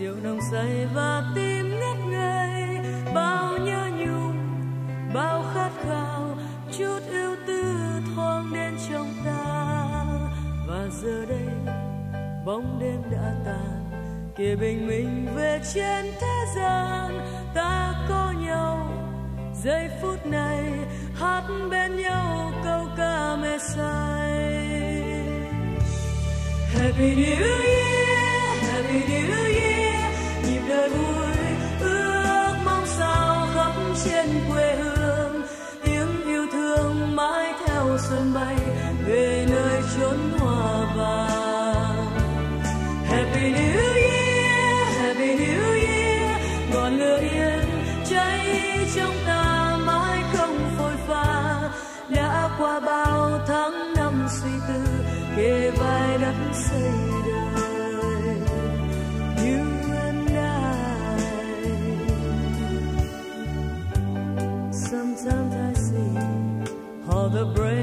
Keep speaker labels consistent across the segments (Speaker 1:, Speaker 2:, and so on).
Speaker 1: rượu nồng say và tim ngất ngây bao nhớ nhung bao khát khao chút yêu tư thoáng đến trong ta. Và giờ đây bóng đêm đã tàn kể bình minh về trên thế gian. Ta có nhau giây phút này hát bên nhau câu ca mê say. Happy New Year, Happy New Year, trên quê hương tiếng yêu thương mãi theo xuân bay về nơi chốn hoa vàng. Happy New Year, Happy New Year, ngọn lửa yên cháy trong ta mãi không phôi pha đã qua bao tháng năm suy tư kề vai đắp xây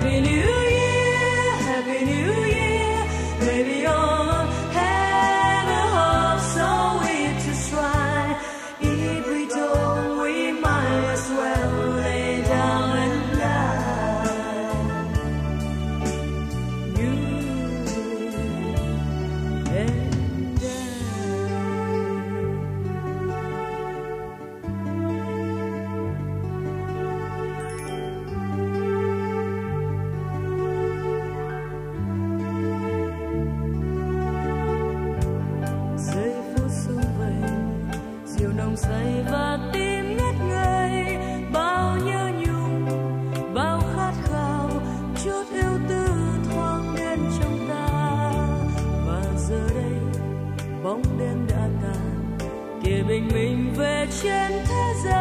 Speaker 1: Happy trên